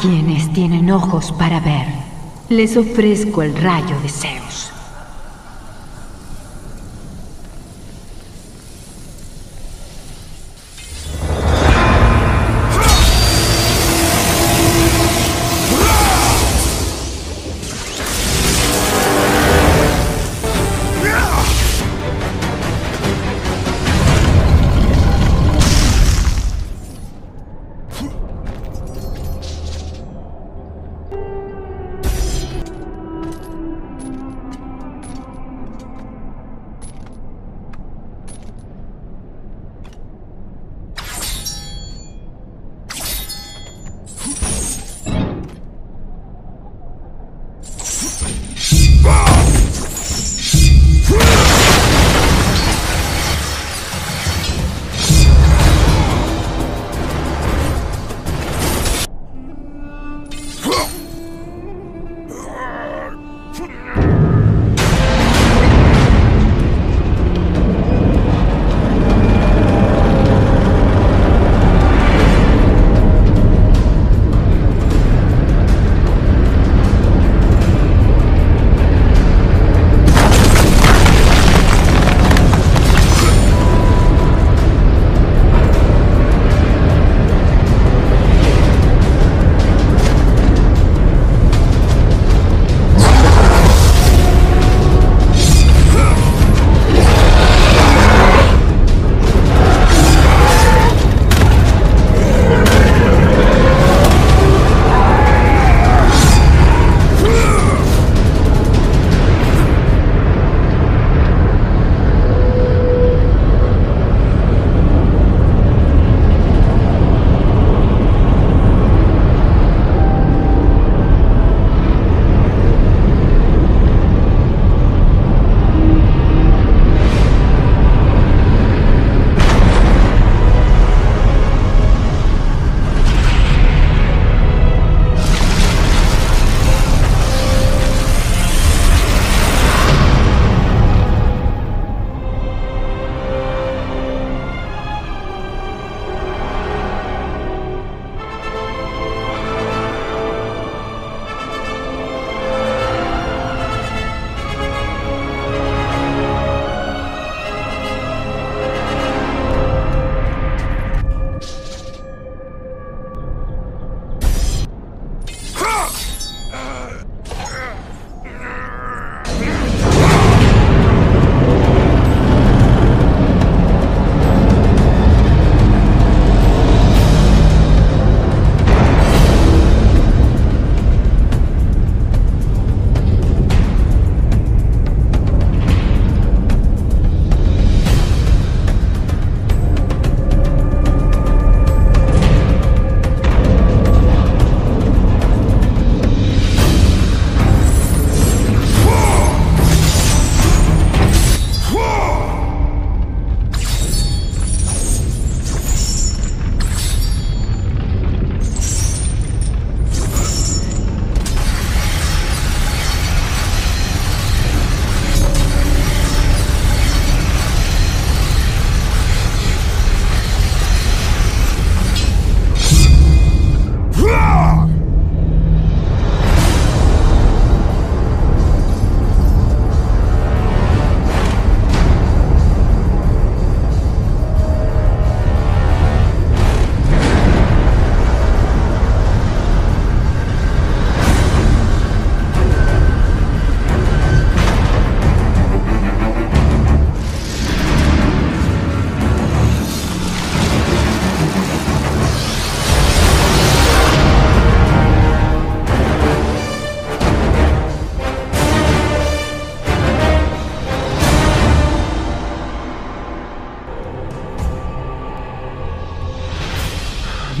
Quienes tienen ojos para ver, les ofrezco el rayo de Zeus.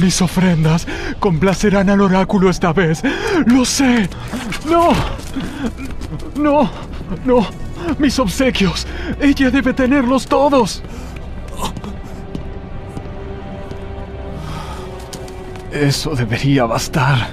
Mis ofrendas complacerán al oráculo esta vez. Lo sé. No. No. No. Mis obsequios. Ella debe tenerlos todos. Eso debería bastar.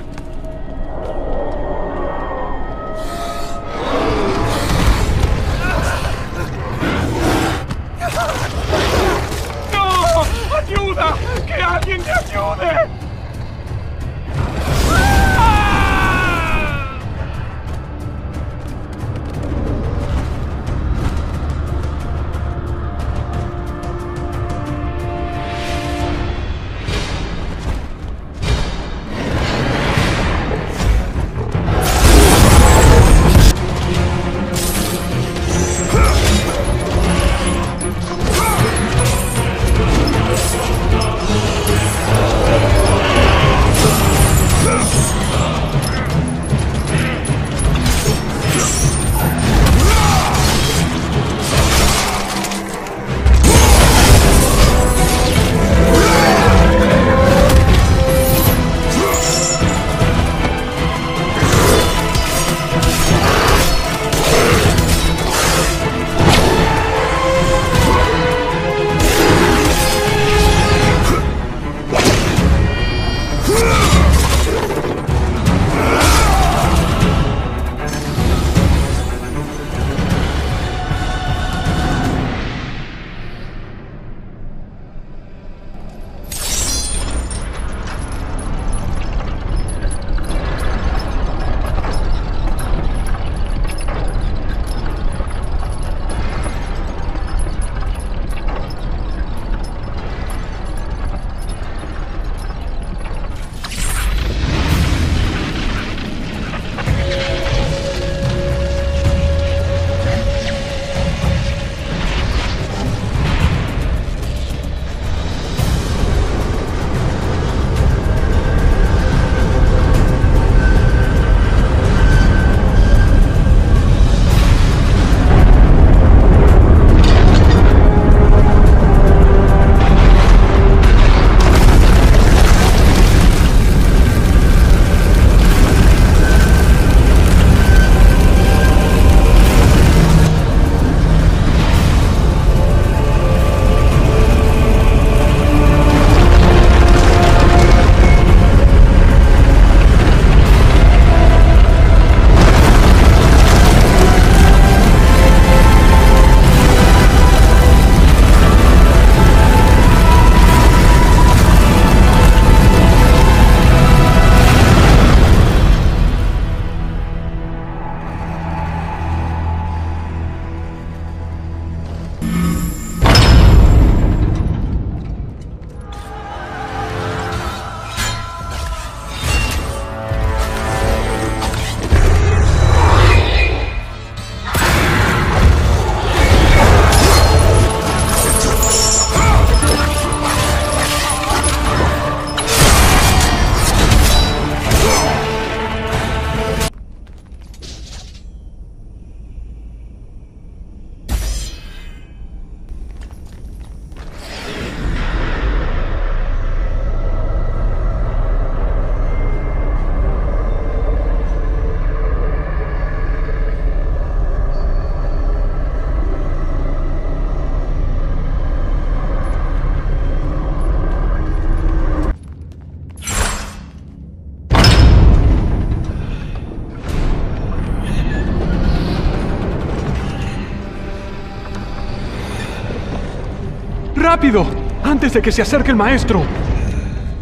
¡Rápido! ¡Antes de que se acerque el maestro!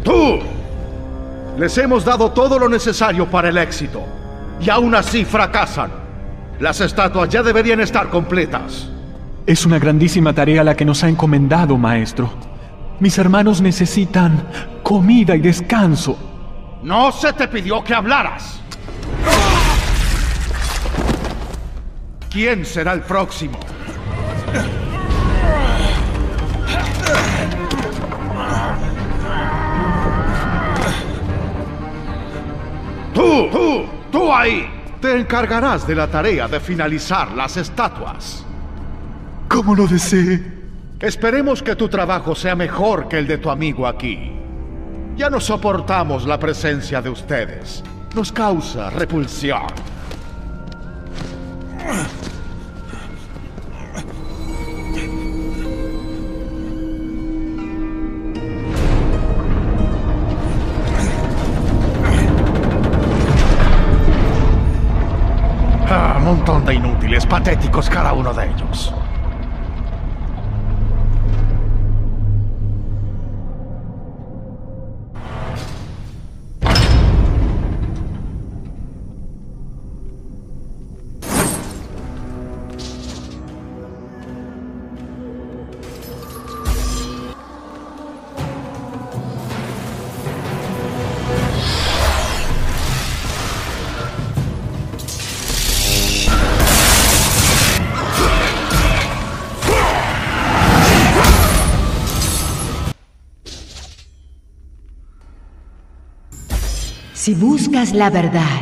¡Tú! Les hemos dado todo lo necesario para el éxito. Y aún así fracasan. Las estatuas ya deberían estar completas. Es una grandísima tarea la que nos ha encomendado, maestro. Mis hermanos necesitan comida y descanso. No se te pidió que hablaras. ¿Quién será el próximo? Tú, tú, tú ahí. Te encargarás de la tarea de finalizar las estatuas. Como lo desee. Esperemos que tu trabajo sea mejor que el de tu amigo aquí. Ya no soportamos la presencia de ustedes. Nos causa repulsión. Patéticos cada uno de ellos. Si buscas la verdad,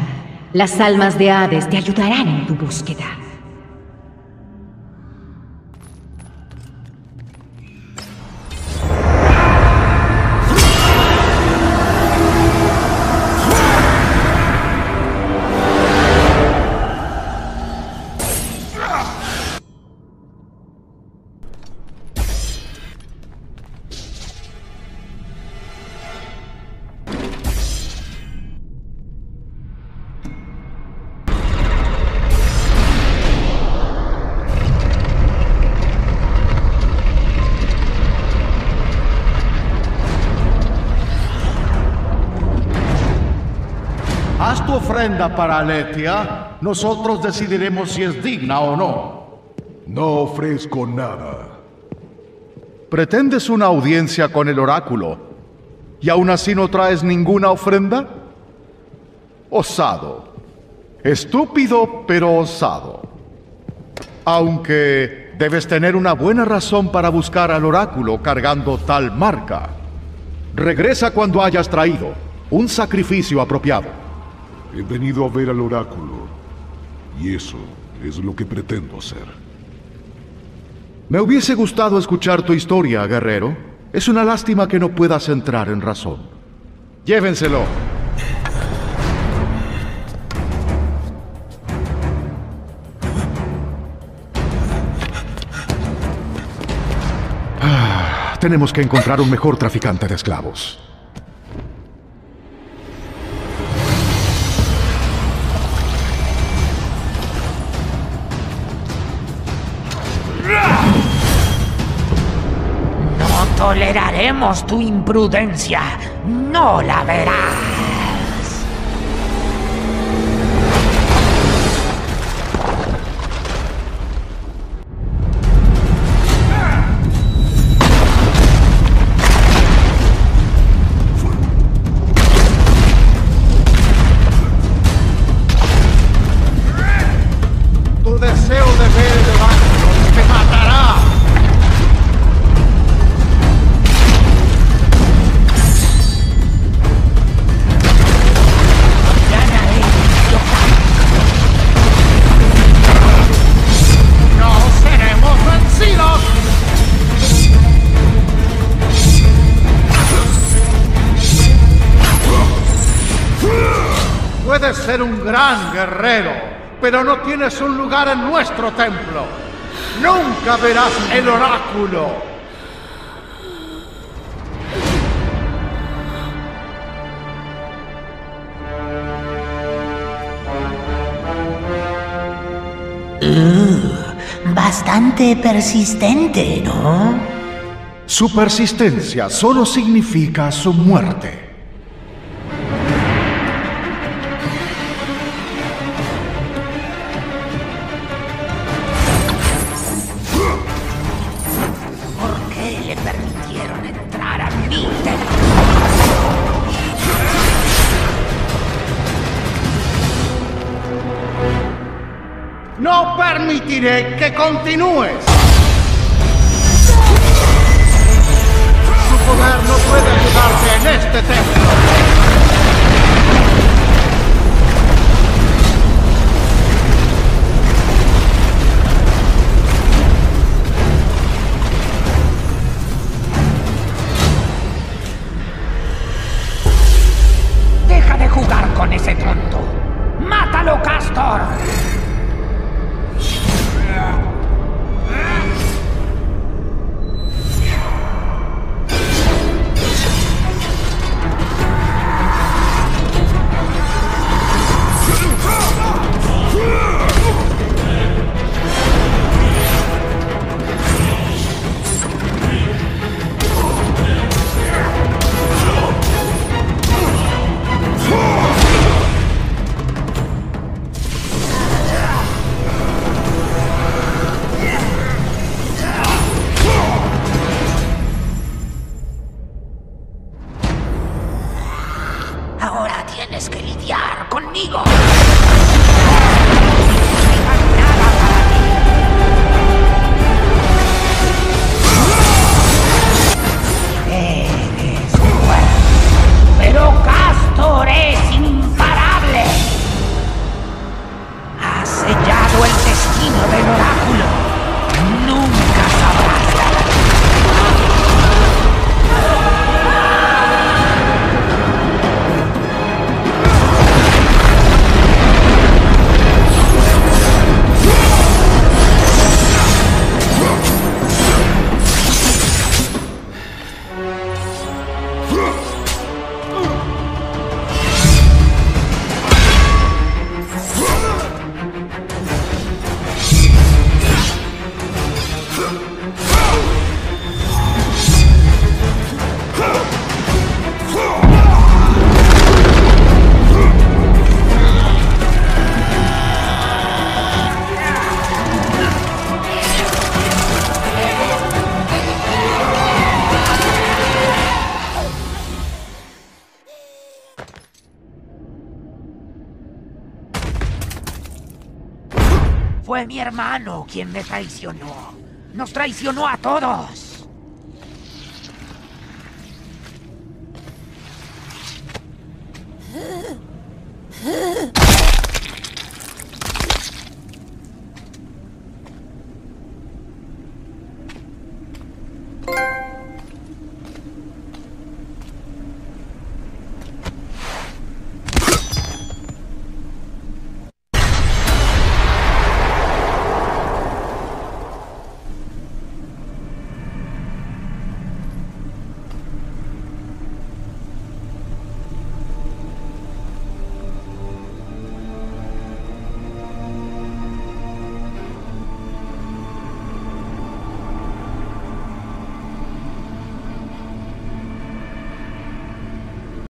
las almas de Hades te ayudarán en tu búsqueda. Ofrenda para Aletia. Nosotros decidiremos si es digna o no. No ofrezco nada. ¿Pretendes una audiencia con el oráculo y aún así no traes ninguna ofrenda? Osado. Estúpido, pero osado. Aunque debes tener una buena razón para buscar al oráculo cargando tal marca. Regresa cuando hayas traído un sacrificio apropiado. He venido a ver al oráculo. Y eso es lo que pretendo hacer. Me hubiese gustado escuchar tu historia, guerrero. Es una lástima que no puedas entrar en razón. Llévenselo. Ah, tenemos que encontrar un mejor traficante de esclavos. Toleraremos tu imprudencia. No la verás. Ser un gran guerrero, pero no tienes un lugar en nuestro templo. Nunca verás el oráculo. Mm, bastante persistente, ¿no? Su persistencia solo significa su muerte. que continúes. Su poder no puede ayudarte en este templo. mi hermano quien me traicionó. Nos traicionó a todos.